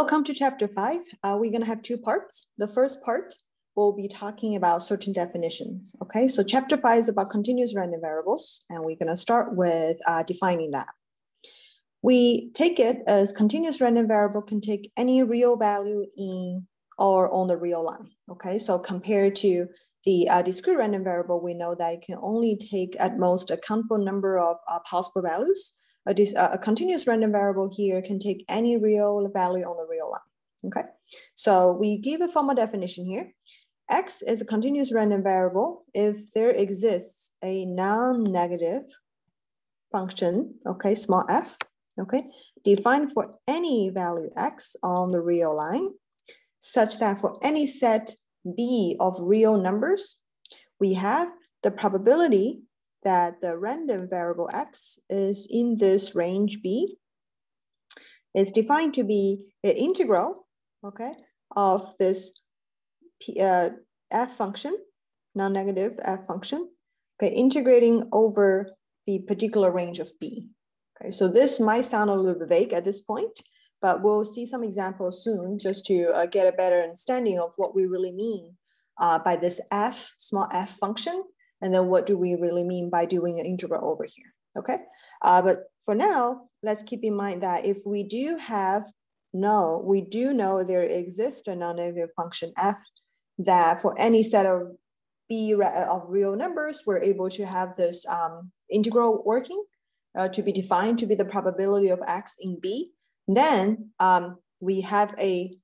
Welcome to chapter five. Uh, we're gonna have two parts. The first part will be talking about certain definitions. Okay, so chapter five is about continuous random variables, and we're gonna start with uh, defining that. We take it as continuous random variable can take any real value in or on the real line. Okay, so compared to the uh, discrete random variable, we know that it can only take at most a countable number of uh, possible values a, dis, a continuous random variable here can take any real value on the real line. Okay, so we give a formal definition here. X is a continuous random variable if there exists a non-negative function, okay, small f, okay, defined for any value x on the real line, such that for any set b of real numbers, we have the probability that the random variable x is in this range B is defined to be an integral, okay, of this P, uh, f function, non-negative f function, okay, integrating over the particular range of B. Okay, so this might sound a little bit vague at this point, but we'll see some examples soon just to uh, get a better understanding of what we really mean uh, by this f, small f function and then what do we really mean by doing an integral over here, okay? Uh, but for now, let's keep in mind that if we do have no, we do know there exists a non-negative function f that for any set of b of real numbers, we're able to have this um, integral working uh, to be defined to be the probability of x in b. Then um, we have a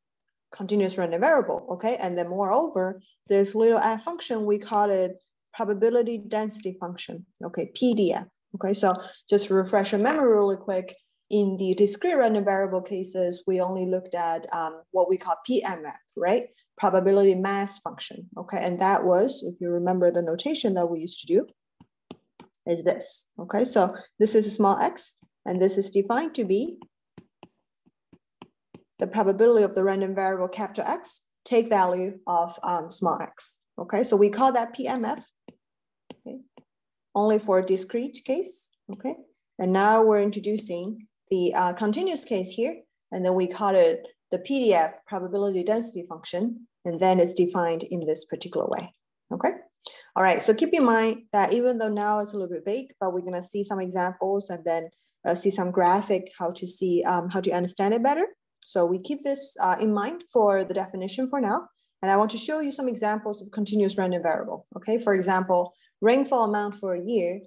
continuous random variable, okay? And then moreover, this little f function, we call it probability density function, okay, PDF. Okay, so just refresh your memory really quick, in the discrete random variable cases, we only looked at um, what we call PMF, right? Probability mass function, okay? And that was, if you remember the notation that we used to do, is this, okay? So this is a small x, and this is defined to be the probability of the random variable capital X take value of um, small x, okay? So we call that PMF? Only for discrete case, okay? And now we're introducing the uh, continuous case here, and then we call it the PDF probability density function, and then it's defined in this particular way, okay? All right, so keep in mind that even though now it's a little bit vague, but we're gonna see some examples and then uh, see some graphic how to see, um, how to understand it better. So we keep this uh, in mind for the definition for now. And I want to show you some examples of continuous random variable. Okay, for example, rainfall amount for a year,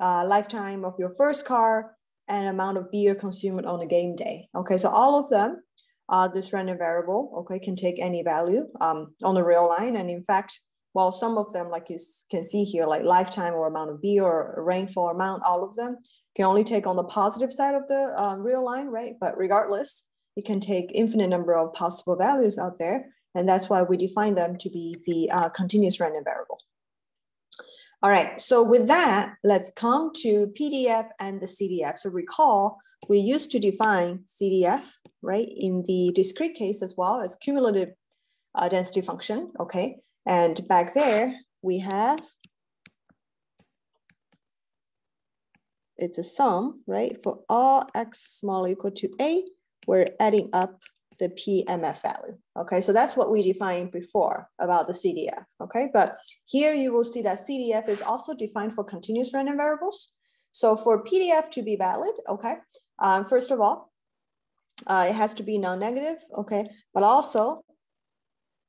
uh, lifetime of your first car, and amount of beer consumed on a game day. Okay, so all of them, uh, this random variable, okay, can take any value um, on the real line. And in fact, while some of them, like you can see here, like lifetime or amount of beer or rainfall amount, all of them can only take on the positive side of the um, real line, right? But regardless, it can take infinite number of possible values out there. And that's why we define them to be the uh, continuous random variable. All right, so with that, let's come to PDF and the CDF. So recall, we used to define CDF, right, in the discrete case as well as cumulative uh, density function, okay? And back there, we have, it's a sum, right? For all x small equal to a, we're adding up the PMF value. Okay, so that's what we defined before about the CDF. Okay, but here you will see that CDF is also defined for continuous random variables. So for PDF to be valid, okay, um, first of all, uh, it has to be non-negative, okay, but also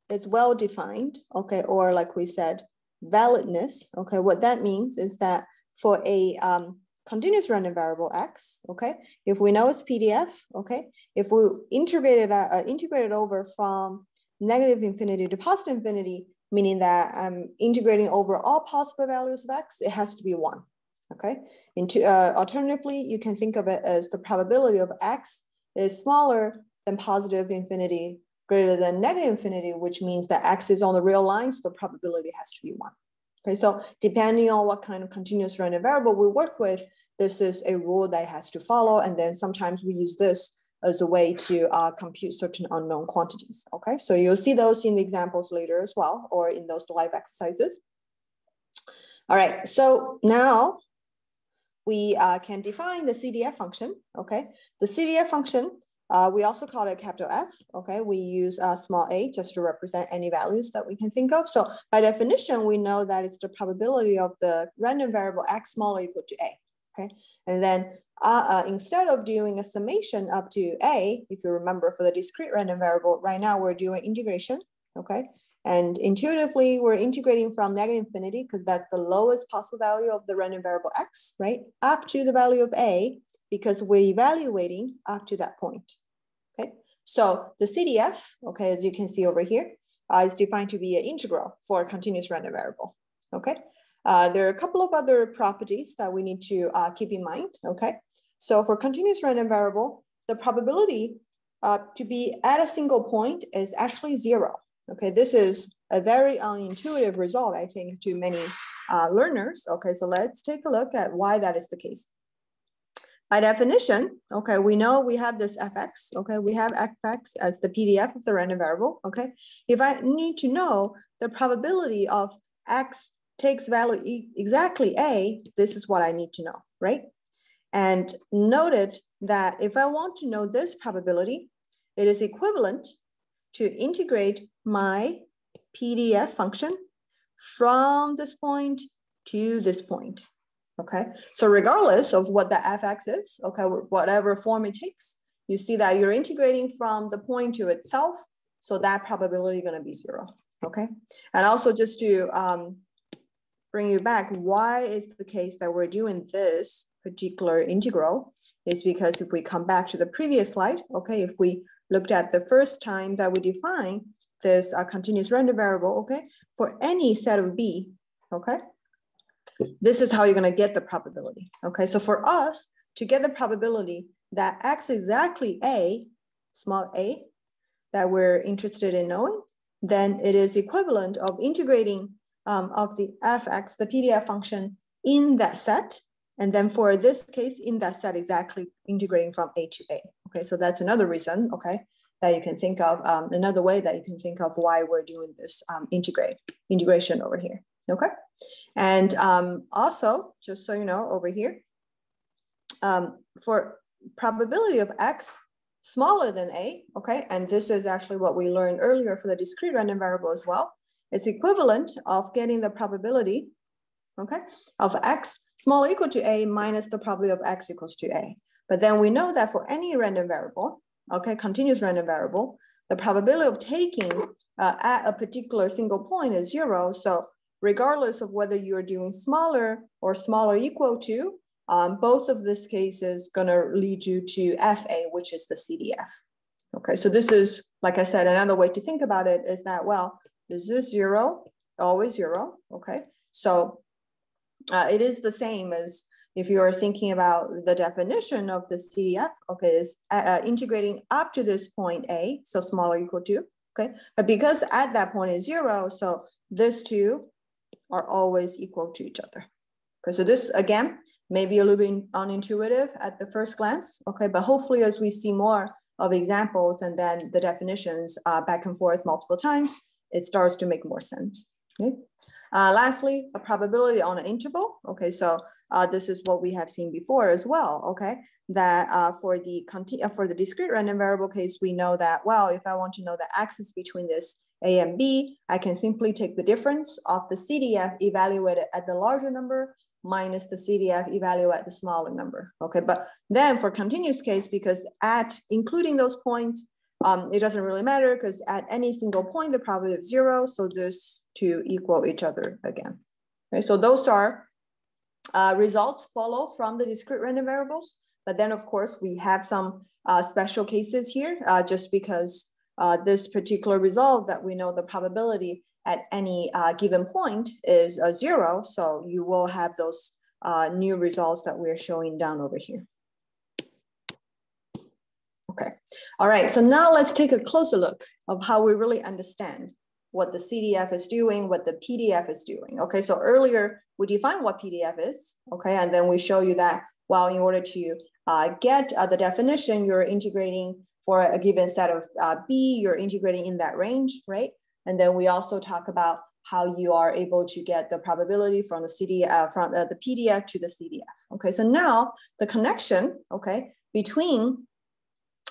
it's well defined, okay, or like we said, validness, okay, what that means is that for a um, continuous random variable x, okay? If we know it's PDF, okay? If we integrate it, uh, integrate it over from negative infinity to positive infinity, meaning that I'm integrating over all possible values of x, it has to be one, okay? Into, uh, alternatively, you can think of it as the probability of x is smaller than positive infinity greater than negative infinity, which means that x is on the real line, so the probability has to be one. Okay, so depending on what kind of continuous random variable we work with, this is a rule that has to follow. And then sometimes we use this as a way to uh, compute certain unknown quantities. Okay, so you'll see those in the examples later as well, or in those live exercises. All right, so now we uh, can define the CDF function. Okay, the CDF function Uh, we also call it capital F, okay? We use uh, small a just to represent any values that we can think of. So by definition, we know that it's the probability of the random variable x smaller equal to a, okay? And then uh, uh, instead of doing a summation up to a, if you remember for the discrete random variable, right now we're doing integration, okay? And intuitively, we're integrating from negative infinity because that's the lowest possible value of the random variable x, right? Up to the value of a, because we're evaluating up to that point, okay? So the CDF, okay, as you can see over here, uh, is defined to be an integral for a continuous random variable, okay? Uh, there are a couple of other properties that we need to uh, keep in mind, okay? So for continuous random variable, the probability uh, to be at a single point is actually zero, okay? This is a very unintuitive result, I think, to many uh, learners, okay? So let's take a look at why that is the case. By definition, okay, we know we have this fx, okay, we have fx as the PDF of the random variable, okay? If I need to know the probability of x takes value e exactly a, this is what I need to know, right? And noted that if I want to know this probability, it is equivalent to integrate my PDF function from this point to this point, okay? So regardless of what the fx is, okay, whatever form it takes, you see that you're integrating from the point to itself, so that probability gonna be zero, okay? And also just to um, bring you back, why is the case that we're doing this particular integral is because if we come back to the previous slide, okay, if we looked at the first time that we define this uh, continuous random variable, okay, for any set of B, okay, this is how you're gonna get the probability. Okay, so for us to get the probability that X exactly A, small a, that we're interested in knowing, then it is equivalent of integrating um, of the fx, the PDF function in that set. And then for this case, in that set, exactly integrating from A to A. Okay, so that's another reason, okay, that you can think of, um, another way that you can think of why we're doing this um, integrate integration over here, okay? And um, also, just so you know, over here, um, for probability of x smaller than a, okay, and this is actually what we learned earlier for the discrete random variable as well. It's equivalent of getting the probability, okay, of x small equal to a minus the probability of x equals to a. But then we know that for any random variable, okay, continuous random variable, the probability of taking uh, at a particular single point is zero. So regardless of whether you're doing smaller or smaller equal to, um, both of these cases gonna lead you to FA, which is the CDF. Okay, so this is, like I said, another way to think about it is that, well, this is zero, always zero, okay? So uh, it is the same as if you're thinking about the definition of the CDF, okay, is uh, uh, integrating up to this point A, so smaller equal to, okay? But because at that point is zero, so this two are always equal to each other. Okay, so this again, may be a little bit unintuitive at the first glance, okay, but hopefully as we see more of examples and then the definitions uh, back and forth multiple times, it starts to make more sense, okay? Uh, lastly, a probability on an interval. Okay, so uh, this is what we have seen before as well. Okay, that uh, for the uh, for the discrete random variable case, we know that well, if I want to know the axis between this a and b, I can simply take the difference of the CDF evaluated at the larger number minus the CDF evaluated at the smaller number. Okay, but then for continuous case, because at including those points, um, it doesn't really matter because at any single point, the probability of zero, so those two equal each other again. Okay, so those are uh, results follow from the discrete random variables. But then of course we have some uh, special cases here uh, just because uh, this particular result that we know the probability at any uh, given point is a zero. So you will have those uh, new results that we're showing down over here. Okay, all right, so now let's take a closer look of how we really understand what the CDF is doing, what the PDF is doing. Okay, so earlier we defined what PDF is, okay, and then we show you that, well, in order to uh, get uh, the definition, you're integrating for a given set of uh, B, you're integrating in that range, right? And then we also talk about how you are able to get the probability from the CDF, uh, from the, the PDF to the CDF. Okay, so now the connection, okay, between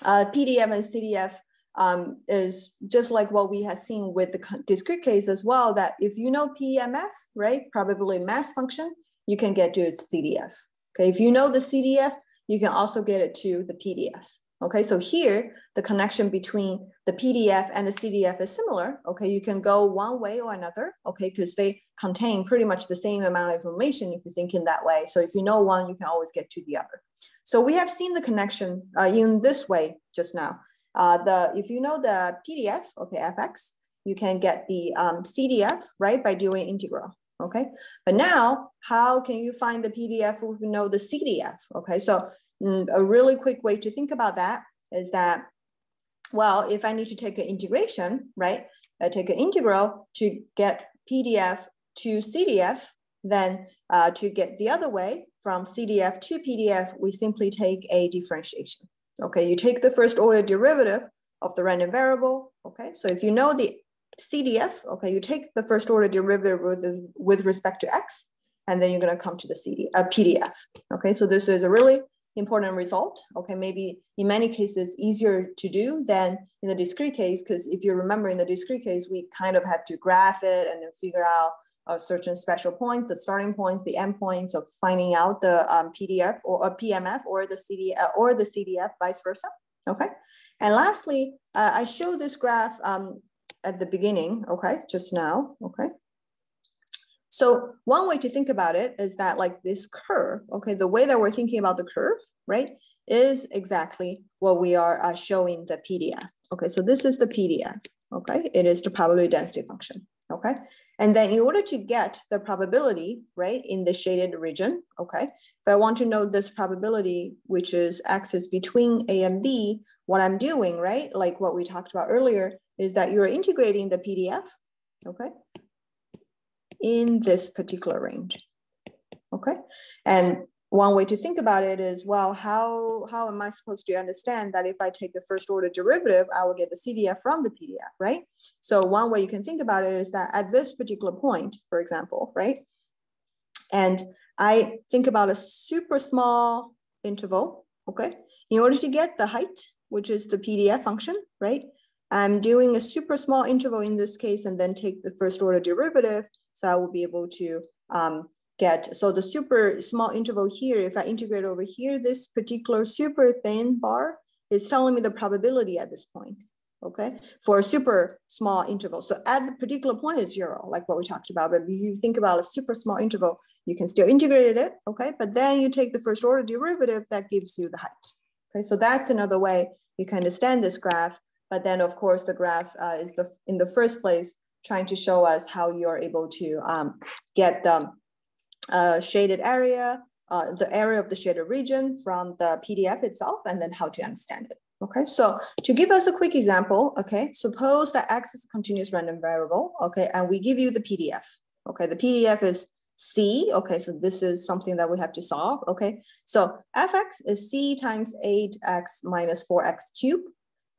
uh, PDF and CDF um, is just like what we have seen with the discrete case as well, that if you know PMF, right, probability mass function, you can get to its CDF. Okay, if you know the CDF, you can also get it to the PDF. Okay, so here the connection between the PDF and the CDF is similar. Okay, you can go one way or another. Okay, because they contain pretty much the same amount of information if you think in that way. So if you know one, you can always get to the other. So we have seen the connection uh, in this way just now. Uh, the if you know the PDF, okay, fx, you can get the um, CDF right by doing integral. Okay, but now how can you find the PDF if you know the CDF? Okay, so a really quick way to think about that is that, well, if I need to take an integration, right, I take an integral to get PDF to CDF, then uh, to get the other way from CDF to PDF, we simply take a differentiation. Okay, you take the first order derivative of the random variable. Okay, so if you know the CDF, okay, you take the first order derivative with, with respect to X, and then you're gonna come to the CD, uh, PDF. Okay, so this is a really important result. Okay, maybe in many cases easier to do than in the discrete case, because if you remember in the discrete case, we kind of have to graph it and then figure out uh, certain special points, the starting points, the end points of finding out the um, PDF or a PMF or the CD uh, or the CDF, vice versa. Okay, and lastly, uh, I show this graph um, at the beginning, okay, just now, okay? So one way to think about it is that like this curve, okay, the way that we're thinking about the curve, right, is exactly what we are uh, showing the PDF. Okay, so this is the PDF, okay? It is the probability density function, okay? And then in order to get the probability, right, in the shaded region, okay, if I want to know this probability, which is axis between A and B, what I'm doing, right, like what we talked about earlier, is that you're integrating the PDF, okay, in this particular range, okay? And one way to think about it is, well, how, how am I supposed to understand that if I take the first order derivative, I will get the CDF from the PDF, right? So one way you can think about it is that at this particular point, for example, right? And I think about a super small interval, okay? In order to get the height, which is the PDF function, right? I'm doing a super small interval in this case and then take the first order derivative. So I will be able to um, get, so the super small interval here, if I integrate over here, this particular super thin bar is telling me the probability at this point, okay? For a super small interval. So at the particular point is zero, like what we talked about. But if you think about a super small interval, you can still integrate it, okay? But then you take the first order derivative that gives you the height. Okay, so that's another way you can understand this graph but then of course the graph uh, is the in the first place trying to show us how you're able to um, get the uh, shaded area, uh, the area of the shaded region from the PDF itself, and then how to understand it. Okay, so to give us a quick example, okay, suppose that x is a continuous random variable, okay, and we give you the PDF. Okay, the PDF is C, okay, so this is something that we have to solve, okay? So fx is C times 8x minus 4x cubed,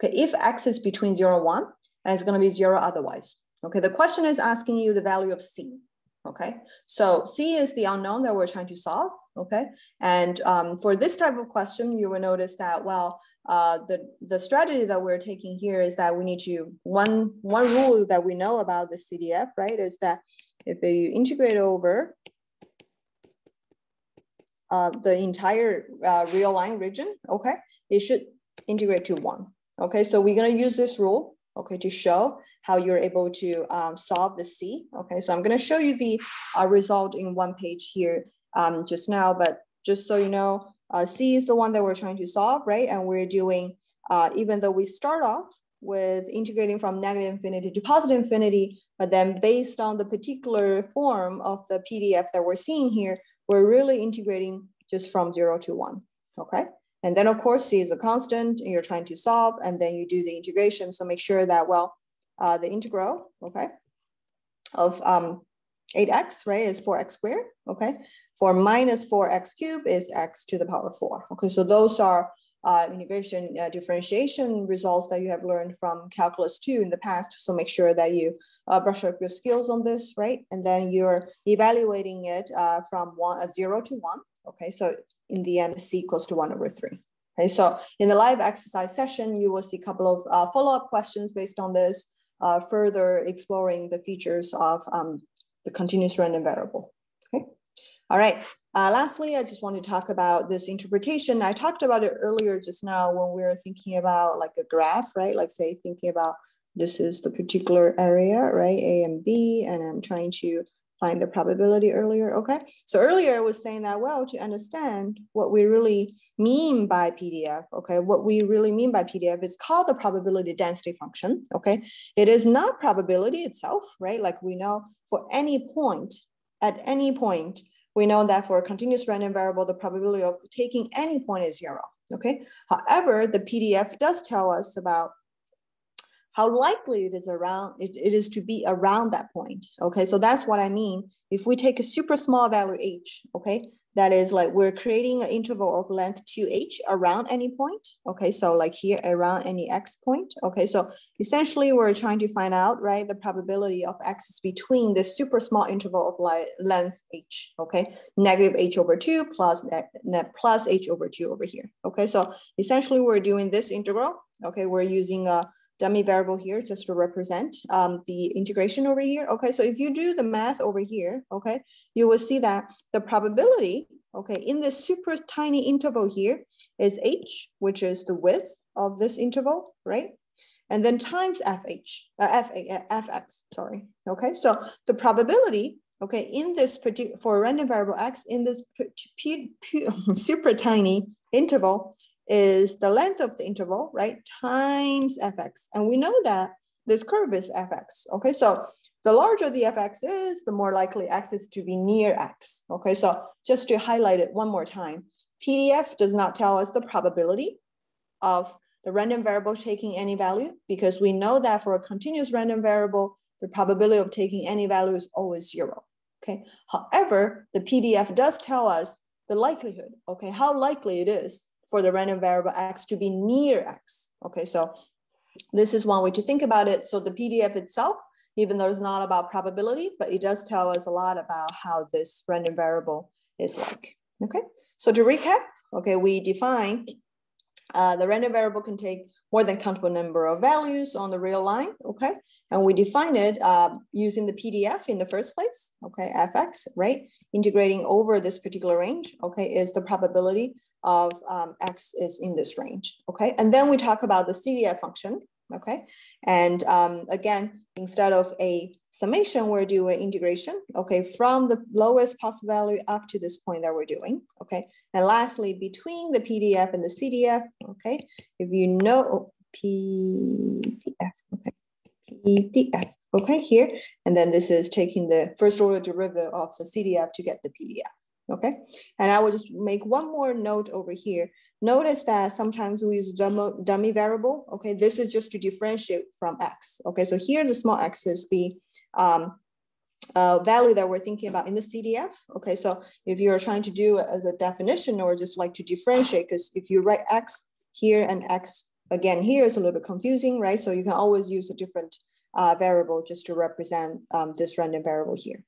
Okay, if x is between zero and one, and it's gonna be zero otherwise. Okay, the question is asking you the value of c. Okay, so c is the unknown that we're trying to solve. Okay, and um, for this type of question, you will notice that well, uh, the the strategy that we're taking here is that we need to one one rule that we know about the CDF, right, is that if you integrate over uh, the entire uh, real line region, okay, it should integrate to one. Okay, so we're gonna use this rule, okay, to show how you're able to um, solve the C. Okay, so I'm gonna show you the uh, result in one page here um, just now, but just so you know, uh, C is the one that we're trying to solve, right? And we're doing, uh, even though we start off with integrating from negative infinity to positive infinity, but then based on the particular form of the PDF that we're seeing here, we're really integrating just from zero to one, okay? And then of course, C is a constant and you're trying to solve and then you do the integration. So make sure that, well, uh, the integral, okay, of um, 8x, right, is 4x squared, okay? For minus 4x cubed is x to the power 4. Okay, so those are uh, integration uh, differentiation results that you have learned from calculus 2 in the past. So make sure that you uh, brush up your skills on this, right? And then you're evaluating it uh, from one, uh, 0 to 1. Okay, so in the end, c equals to 1 over 3. Okay, so in the live exercise session, you will see a couple of uh, follow-up questions based on this, uh, further exploring the features of um, the continuous random variable. Okay, all right. Uh, lastly, I just want to talk about this interpretation. I talked about it earlier just now when we were thinking about like a graph, right? Like say thinking about this is the particular area, right? A and B, and I'm trying to find the probability earlier, okay? So earlier I was saying that, well, to understand what we really mean by PDF, okay? What we really mean by PDF is called the probability density function, okay? It is not probability itself, right? Like we know for any point, at any point, we know that for a continuous random variable, the probability of taking any point is zero, okay? However, the PDF does tell us about how likely it is around it, it is to be around that point. Okay, so that's what I mean. If we take a super small value h, okay, that is like we're creating an interval of length 2h around any point. Okay, so like here around any x point. Okay, so essentially we're trying to find out, right, the probability of x is between this super small interval of like length h. Okay, negative h over 2 plus net, net plus h over 2 over here. Okay, so essentially we're doing this integral. Okay, we're using a dummy variable here just to represent um, the integration over here. Okay, so if you do the math over here, okay, you will see that the probability, okay, in this super tiny interval here is h, which is the width of this interval, right? And then times fh, uh, f, uh, fx, sorry. Okay, so the probability, okay, in this particular, for a random variable x, in this super tiny interval is the length of the interval, right, times fx. And we know that this curve is fx, okay? So the larger the fx is, the more likely x is to be near x, okay? So just to highlight it one more time, PDF does not tell us the probability of the random variable taking any value because we know that for a continuous random variable, the probability of taking any value is always zero, okay? However, the PDF does tell us the likelihood, okay, how likely it is for the random variable x to be near x. Okay, so this is one way to think about it. So the PDF itself, even though it's not about probability, but it does tell us a lot about how this random variable is like. Okay, so to recap, okay, we define uh, the random variable can take more than countable number of values on the real line, okay? And we define it uh, using the PDF in the first place, okay, fx, right? Integrating over this particular range, okay, is the probability of um, x is in this range, okay? And then we talk about the CDF function, okay? And um, again, instead of a summation, we're doing integration, okay, from the lowest possible value up to this point that we're doing, okay? And lastly, between the PDF and the CDF, okay, if you know oh, PDF, okay, PDF, okay, here, and then this is taking the first order derivative of the CDF to get the PDF okay? And I will just make one more note over here. Notice that sometimes we use dummy, dummy variable, okay? This is just to differentiate from x, okay? So here the small x is the um, uh, value that we're thinking about in the CDF, okay? So if you're trying to do it as a definition or just like to differentiate, because if you write x here and x again here is a little bit confusing, right? So you can always use a different uh, variable just to represent um, this random variable here.